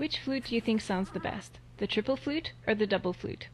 Which flute do you think sounds the best? The triple flute or the double flute?